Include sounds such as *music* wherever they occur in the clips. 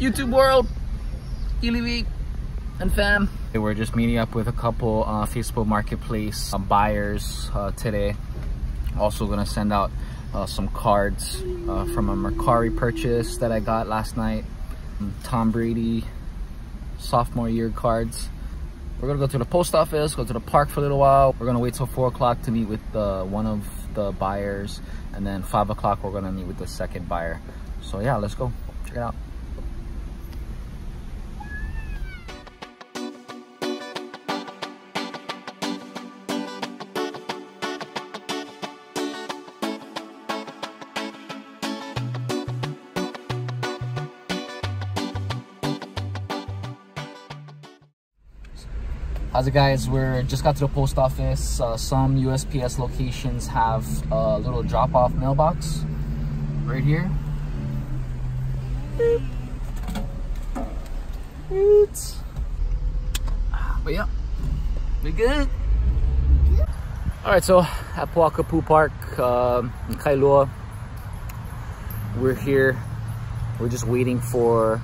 YouTube world, Ilivik and fam. We're just meeting up with a couple uh, Facebook Marketplace uh, buyers uh, today. Also gonna send out uh, some cards uh, from a Mercari purchase that I got last night. Tom Brady sophomore year cards. We're gonna go to the post office, go to the park for a little while. We're gonna wait till four o'clock to meet with uh, one of the buyers. And then five o'clock, we're gonna meet with the second buyer. So yeah, let's go, check it out. How's it guys? We're just got to the post office. Uh, some USPS locations have a little drop-off mailbox right here. But yeah, we good. All right, so at Pohakupu Park uh, in Kailua, we're here. We're just waiting for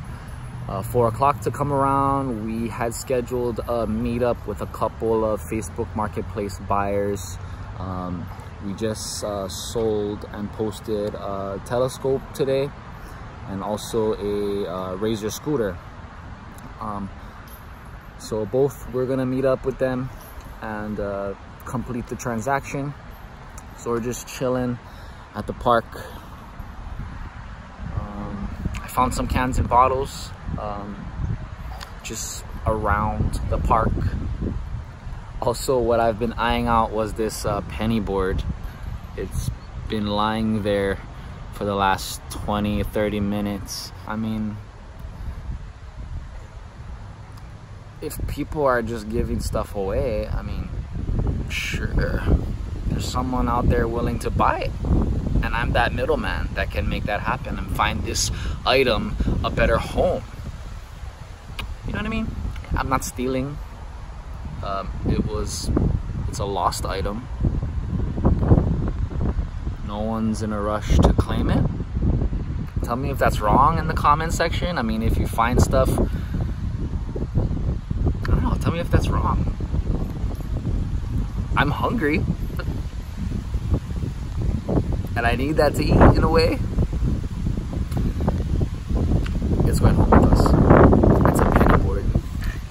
uh, four o'clock to come around. We had scheduled a meetup with a couple of Facebook Marketplace buyers. Um, we just uh, sold and posted a telescope today and also a uh, Razor scooter. Um, so both we're gonna meet up with them and uh, complete the transaction. So we're just chilling at the park. Found some cans and bottles um, just around the park. Also, what I've been eyeing out was this uh, penny board. It's been lying there for the last 20, 30 minutes. I mean, if people are just giving stuff away, I mean, sure, there's someone out there willing to buy it. And I'm that middleman that can make that happen and find this item a better home. You know what I mean? I'm not stealing. Um, it was, it's a lost item. No one's in a rush to claim it. Tell me if that's wrong in the comment section. I mean, if you find stuff, I don't know, tell me if that's wrong. I'm hungry. And I need that to eat in a way. It's going home with us.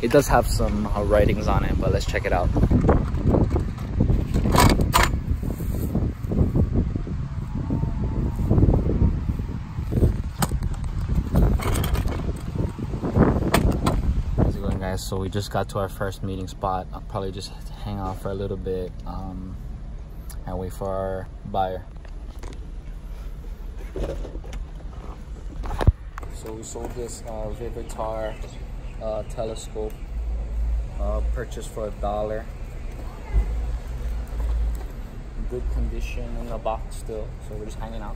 It does have some uh, writings on it, but let's check it out. So we just got to our first meeting spot. I'll probably just hang out for a little bit um, and wait for our buyer. So we sold this uh, Vivitar uh, telescope uh, purchased for a dollar. Good condition in the box still so we're just hanging out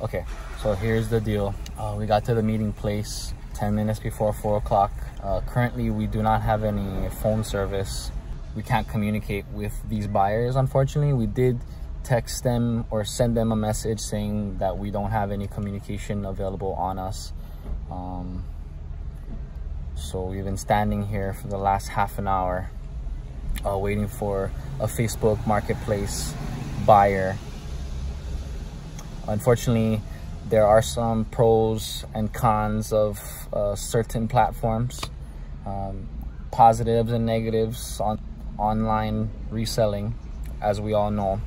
Okay, so here's the deal. Uh, we got to the meeting place 10 minutes before 4 o'clock. Uh, currently, we do not have any phone service. We can't communicate with these buyers, unfortunately. We did text them or send them a message saying that we don't have any communication available on us. Um, so we've been standing here for the last half an hour uh, waiting for a Facebook marketplace buyer. Unfortunately, there are some pros and cons of uh, certain platforms, um, positives and negatives on online reselling, as we all know.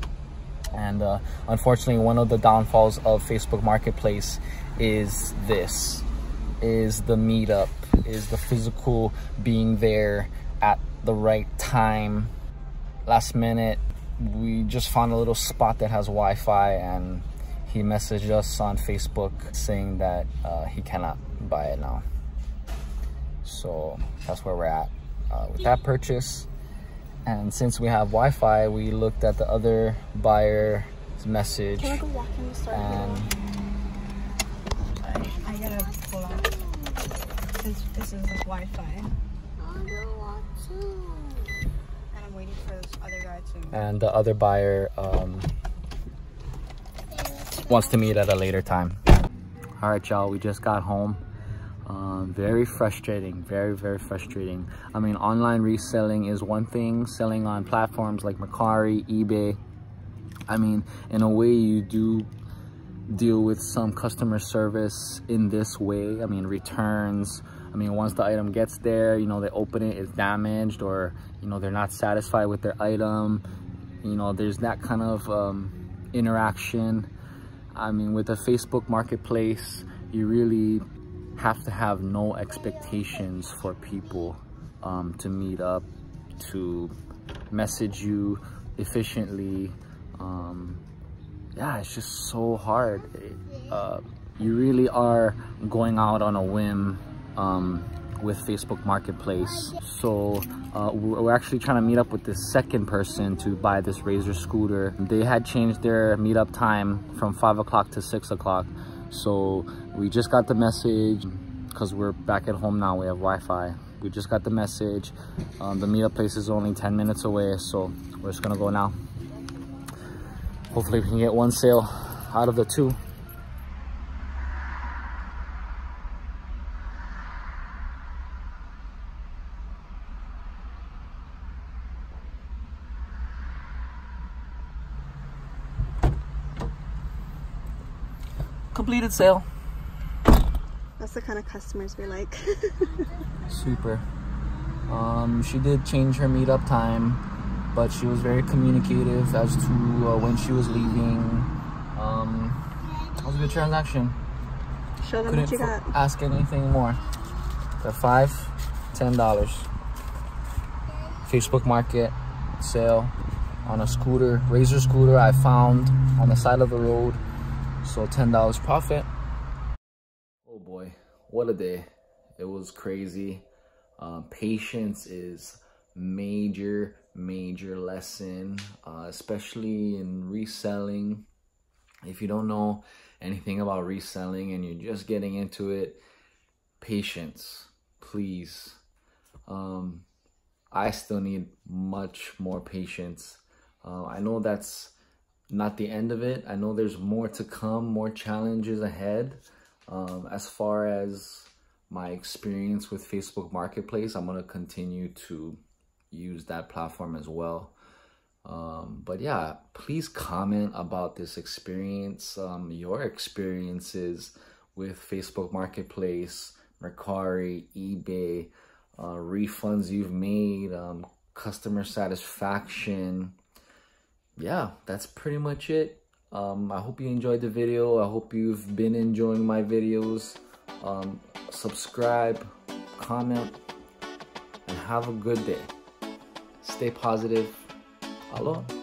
And uh, unfortunately, one of the downfalls of Facebook Marketplace is this, is the meetup, is the physical being there at the right time. Last minute, we just found a little spot that has Wi-Fi and he messaged us on Facebook saying that uh, he cannot buy it now. So that's where we're at uh, with that purchase. And since we have Wi-Fi, we looked at the other buyer's message. Can I go walk in the store? And I gotta pull out. Since this is like Wi-Fi. And I'm waiting for this other guy to. And the other buyer um, wants to meet at a later time. All right, y'all, we just got home. Um, very frustrating, very, very frustrating. I mean, online reselling is one thing, selling on platforms like Mercari, eBay. I mean, in a way, you do deal with some customer service in this way. I mean, returns. I mean, once the item gets there, you know, they open it, it's damaged, or, you know, they're not satisfied with their item. You know, there's that kind of um, interaction. I mean, with a Facebook marketplace, you really have to have no expectations for people um, to meet up, to message you efficiently. Um, yeah, it's just so hard. Uh, you really are going out on a whim um, with Facebook Marketplace. So uh, we're actually trying to meet up with this second person to buy this Razor scooter. They had changed their meetup time from five o'clock to six o'clock. So we just got the message because we're back at home now. We have Wi-Fi. We just got the message. Um, the meetup place is only 10 minutes away. So we're just gonna go now. Hopefully we can get one sale out of the two. Completed sale. That's the kind of customers we like. *laughs* Super. Um, she did change her meetup time, but she was very communicative as to uh, when she was leaving. Um, that was a good transaction. Show them Couldn't what you got. ask anything more. The five, ten dollars. Facebook Market sale on a scooter, Razor scooter I found on the side of the road. So ten dollars profit. Oh boy, what a day! It was crazy. Um, patience is major, major lesson, uh, especially in reselling. If you don't know anything about reselling and you're just getting into it, patience, please. Um, I still need much more patience. Uh, I know that's not the end of it. I know there's more to come, more challenges ahead. Um, as far as my experience with Facebook Marketplace, I'm going to continue to use that platform as well. Um, but yeah, please comment about this experience, um, your experiences with Facebook Marketplace, Mercari, eBay, uh, refunds you've made, um, customer satisfaction. Yeah, that's pretty much it. Um, I hope you enjoyed the video. I hope you've been enjoying my videos. Um, subscribe, comment, and have a good day. Stay positive. Aloha.